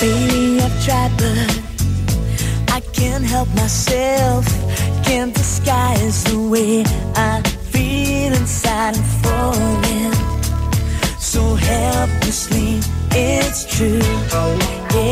Baby, I've tried, but I can't help myself. Can't disguise the way I feel inside and falling so helplessly. It's true, yeah.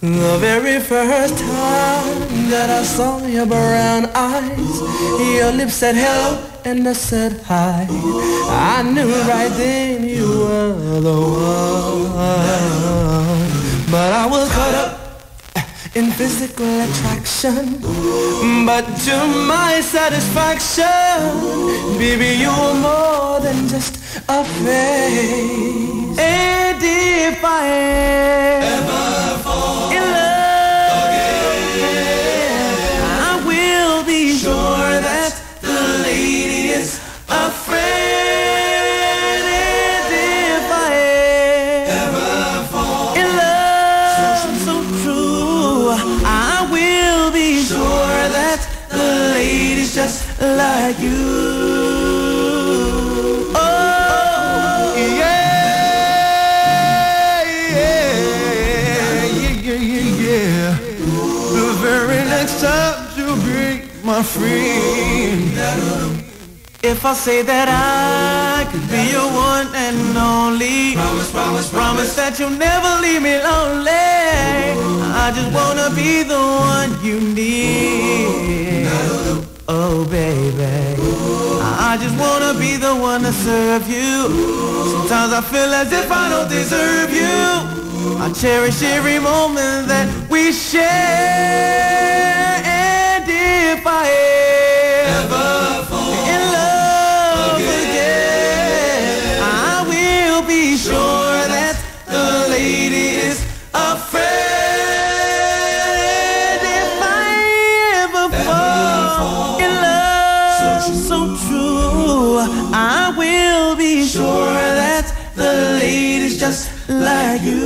The very first time that I saw your brown eyes, your lips said hello and I said hi. I knew right then you were the one. But I was caught up in physical attraction. But to my satisfaction, baby, you're more than just a face. Ever fall in love like you. Oh, yeah, yeah, yeah, yeah, yeah. The very next time you break my friend. If I say that I could be your one and only Promise, promise, promise that you'll never leave me lonely I just wanna be the one you need Oh baby, Ooh. I just wanna be the one to serve you. Ooh. Sometimes I feel as if I don't deserve you. Ooh. I cherish every moment that we share. And if I ladies just like you,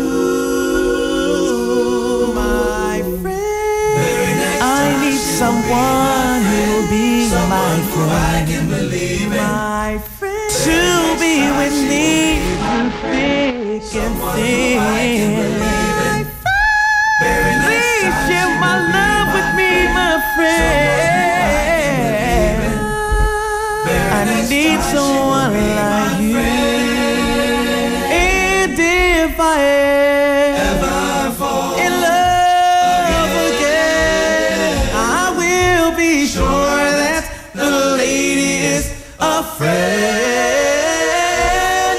my friend. I need someone who'll be my friend. can believe in My friend. To be with me through thick and thin. Friend,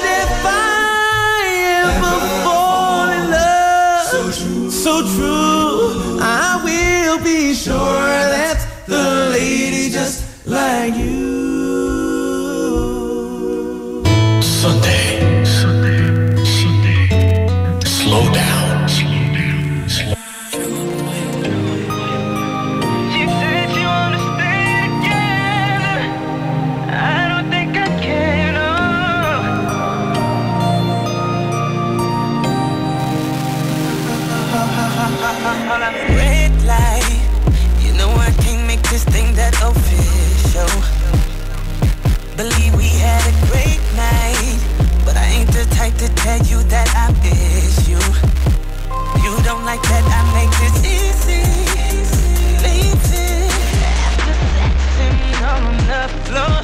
if I ever fall in love, so true, so true I will be sure that's the lady just like you. love, love.